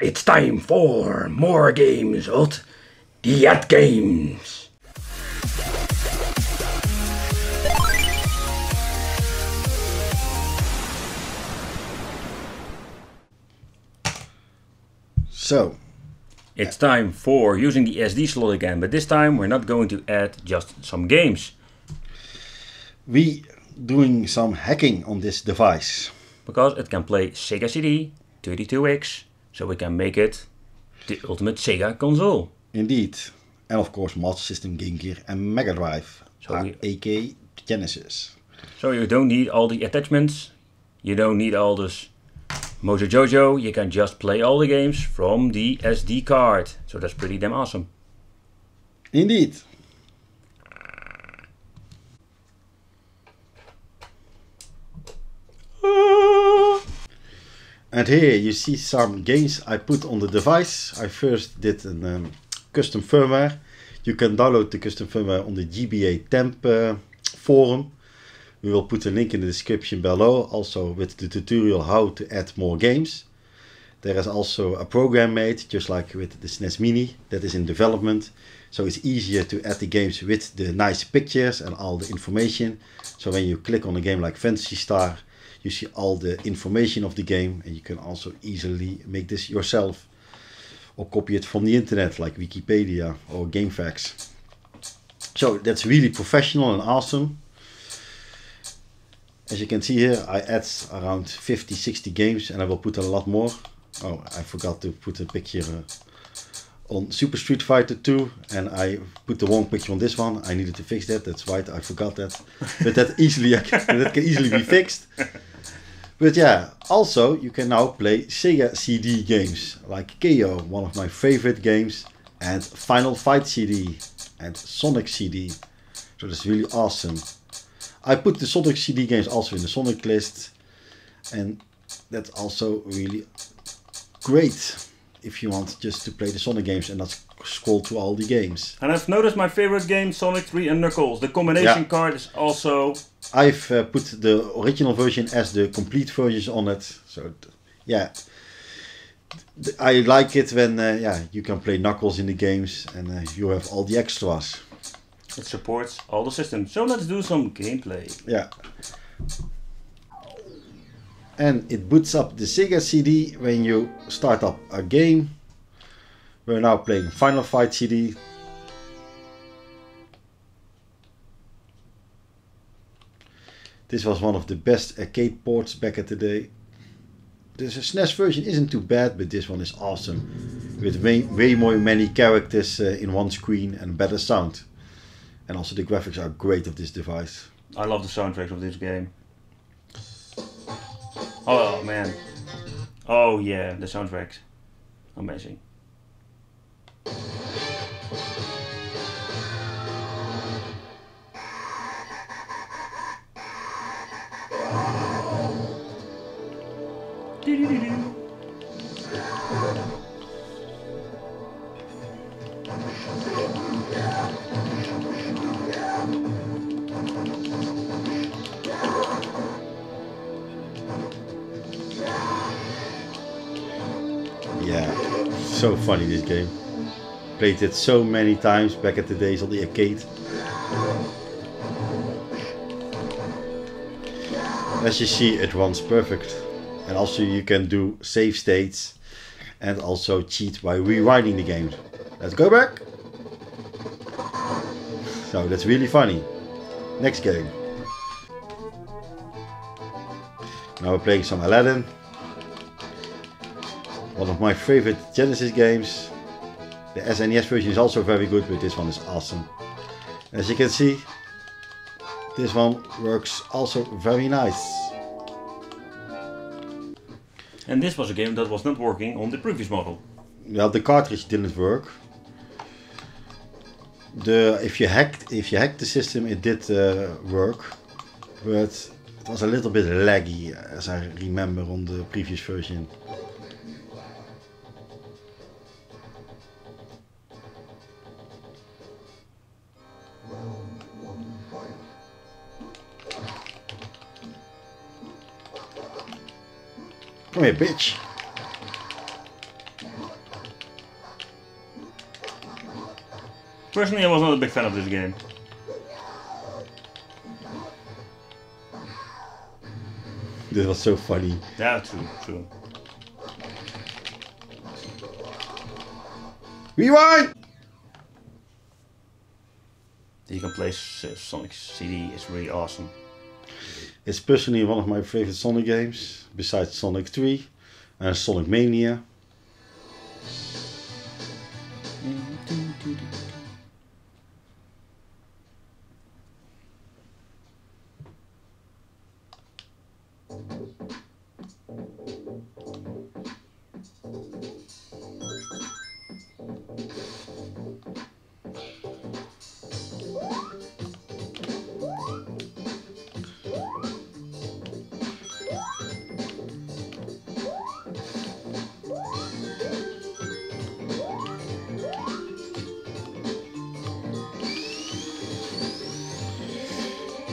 it's time for more games, what? The AtGames. So, It's time for using the SD slot again, but this time we're not going to add just some games. we doing some hacking on this device. because it can play Sega CD, 32X, so we can make it the ultimate Sega console. Indeed. And of course Master System, Game Gear and Mega Drive. So uh, we- aka Genesis. So you don't need all the attachments, you don't need all this Mojo Jojo, you can just play all the games from the SD card. So that's pretty damn awesome. Indeed. And here you see some games I put on the device. I first did a um, custom firmware. You can download the custom firmware on the GBAtemp uh, forum. We will put a link in the description below, also with the tutorial how to add more games. There is also a program made, just like with the SNES Mini, that is in development. So it's easier to add the games with the nice pictures and all the information. So when you click on a game like Phantasy Star, you see all the information of the game and you can also easily make this yourself or copy it from the internet like Wikipedia or GameFAQs. So that's really professional and awesome. As you can see here, I add around 50, 60 games and I will put a lot more. Oh, I forgot to put a picture uh, on Super Street Fighter 2 and I put the wrong picture on this one. I needed to fix that, that's right, I forgot that. But that easily that can easily be fixed. But yeah, also you can now play Sega CD games like KO, one of my favorite games, and Final Fight CD and Sonic CD. So that's really awesome. I put the Sonic CD games also in the Sonic list, and that's also really great if you want just to play the Sonic games and not scroll through all the games. And I've noticed my favorite game, Sonic 3 and Knuckles. The combination Yeah. card is also I've uh, put the original version as the complete versions on it. So yeah, I like it when uh, yeah you can play Knuckles in the games and uh, you have all the extras. it supports all the systems. So let's do some gameplay. Yeah. And it boots up the Sega CD when you start up a game. We're now playing Final Fight CD. This was one of the best arcade ports back at the day. The SNES version isn't too bad, but this one is awesome. With way, way more many characters uh, in one screen and better sound. And also the graphics are great of this device. I love the soundtrack of this game. Oh man. Oh yeah, the soundtracks. Amazing. Yeah, so funny this game. Played it so many times back at the days on the arcade. As you see, it runs perfect. And also you can do save states and also cheat by rewriting the game. Let's go back. So that's really funny. Next game. Now we're playing some Aladdin. One of my favorite Genesis games. The SNES version is also very good, but this one is awesome. As you can see, this one works also very nice. And this was a game that was not working on the previous model. Well, the cartridge didn't work. The if you hacked if you hacked the system, it did uh, work, but it was a little bit laggy, as I remember on the previous version. Come here, bitch. Personally, I was not a big fan of this game. This was so funny. Yeah, true, true. Rewind! You can play Sonic CD, it's really awesome. It's personally one of my favorite Sonic games, besides Sonic 3 and Sonic Mania.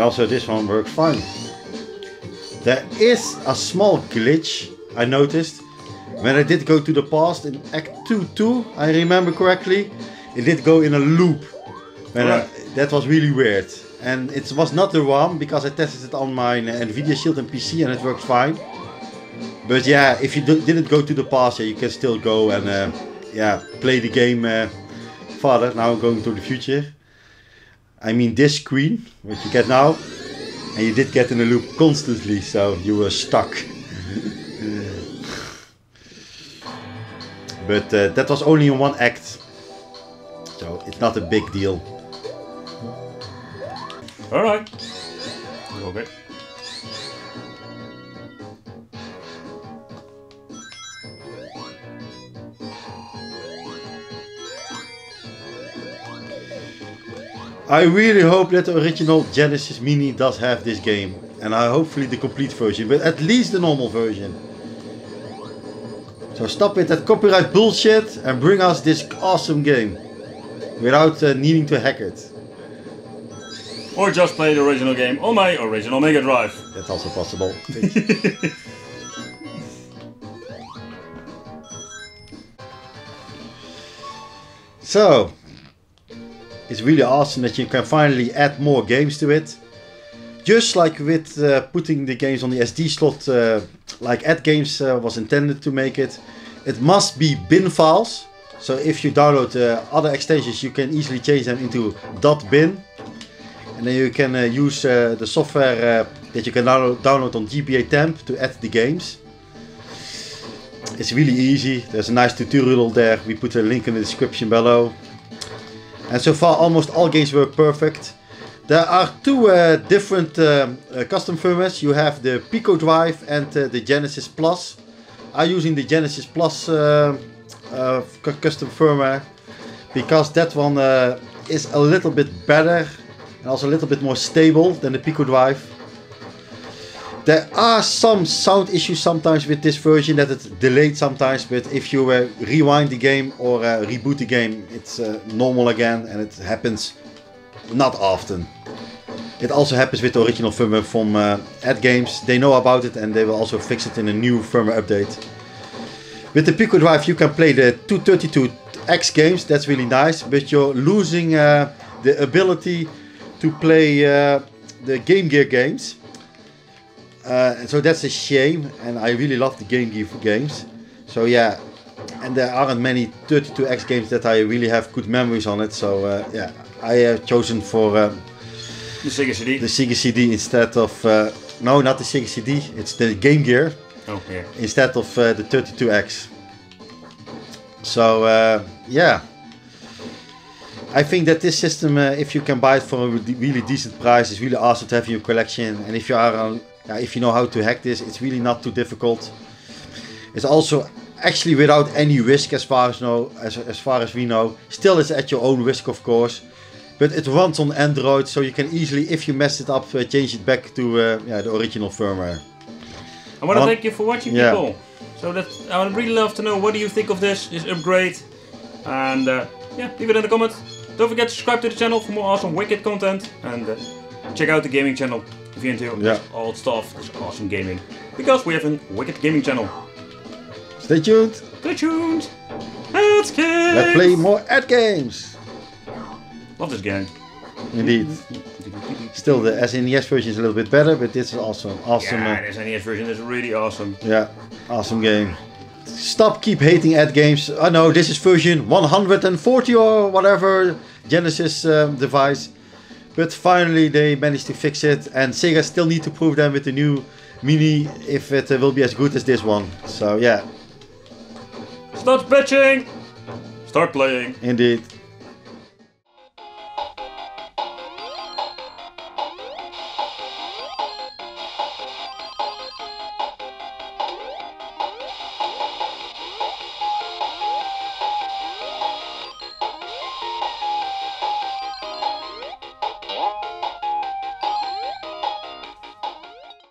And also this one works fine. There is a small glitch I noticed. When I did go to the past in Act 2 2, I remember correctly, it did go in a loop. When I- Right. that was really weird. And it was not the one because I tested it on my uh, Nvidia Shield and PC and it works fine. But yeah, if you didn't go to the past, yeah, you can still go and uh, yeah, play the game uh, further. Now I'm going to the future. I mean this screen, what you get now, and you did get in a loop constantly, so you were stuck. but uh, that was only in one act, so it's not a big deal. Alright. Okay. I really hope that the original Genesis Mini does have this game, and I hopefully the complete version, but at least the normal version. So stop with that copyright bullshit and bring us this awesome game without uh, needing to hack it. Or just play the original game on my original Mega Drive. That's also possible. so, it's really awesome that you can finally add more games to it. Just like with uh, putting the games on the SD slot, uh, like AtGames uh, was intended to make it, it must be bin files. So if you download uh, other extensions, you can easily change them into .bin. And then you can uh, use uh, the software that you can download on GBAtemp to add the games. It's really easy. There's a nice tutorial there. We put a link in the description below. And so far, almost all games were perfect. There are two uh, different um, uh, custom firmwares. You have the PicoDrive and uh, the Genesis Plus. I'm using the Genesis Plus uh, uh, custom firmware because that one is a little bit better and also a little bit more stable than the PicoDrive. There are some sound issues sometimes with this version that it's delayed sometimes, but if you uh, rewind the game or uh, reboot the game, it's uh, normal again and it happens not often. It also happens with the original firmware from uh, AtGames. They know about it and they will also fix it in a new firmware update. With the PicoDrive you can play the 232X games, that's really nice, but you're losing uh, the ability to play uh, the Game Gear games. Uh, so that's a shame, and I really love the Game Gear for games. So yeah, and there aren't many 32X games that I really have good memories on it. So uh, yeah, I have chosen for uh, The Sega CD. the Sega CD instead of uh, no, not the Sega CD. It's the Game Gear Oh, yeah. instead of uh, the 32X. So uh, yeah, I think that this system, uh, if you can buy it for a really decent price, is really awesome to have in your collection. And if you are, if you know how to hack this, it's really not too difficult. It's also actually without any risk, as far as know, as, as far as we know. Still, it's at your own risk, of course. But it runs on Android, so you can easily, if you mess it up, uh, change it back to uh, yeah, the original firmware. I want to thank you for watching, Yeah. people. So that I would really love to know what do you think of this, this upgrade, and uh, yeah, leave it in the comments. Don't forget to subscribe to the channel for more awesome Wicked content, and uh, check out the gaming channel if into Yeah. old stuff, this awesome gaming, because we have a Wicked gaming channel. Stay tuned. Stay tuned. Let's get. Let's play more ad games. Love this game. Indeed. Still, the SNES version is a little bit better, but this is also awesome. Yeah, uh, this NES version is really awesome. yeah, awesome game. Stop keep hating AtGames. I know this is version 140 or whatever Genesis um, device, but finally they managed to fix it, and Sega still need to prove them with the new Mini if it uh, will be as good as this one. So yeah, Stop bitching! Start playing. indeed.